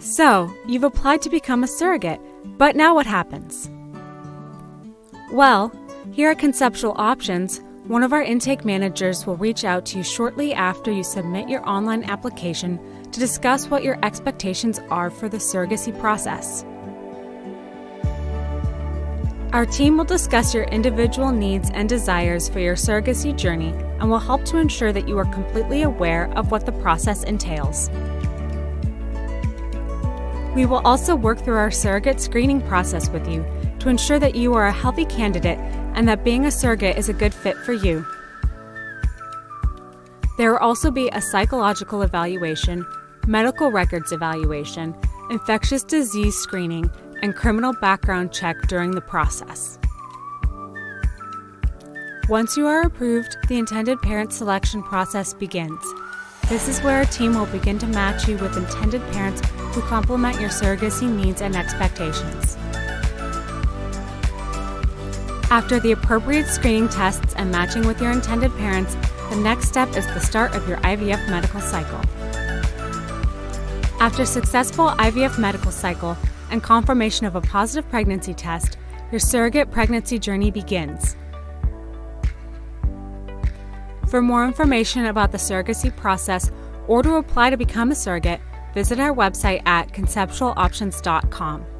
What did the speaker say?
So, you've applied to become a surrogate, but now what happens? Well, here at Conceptual Options, one of our intake managers will reach out to you shortly after you submit your online application to discuss what your expectations are for the surrogacy process. Our team will discuss your individual needs and desires for your surrogacy journey and will help to ensure that you are completely aware of what the process entails. We will also work through our surrogate screening process with you to ensure that you are a healthy candidate and that being a surrogate is a good fit for you. There will also be a psychological evaluation, medical records evaluation, infectious disease screening, and criminal background check during the process. Once you are approved, the intended parent selection process begins. This is where our team will begin to match you with intended parents who complement your surrogacy needs and expectations. After the appropriate screening tests and matching with your intended parents, the next step is the start of your IVF medical cycle. After successful IVF medical cycle and confirmation of a positive pregnancy test, your surrogate pregnancy journey begins. For more information about the surrogacy process or to apply to become a surrogate, visit our website at conceptualoptions.com.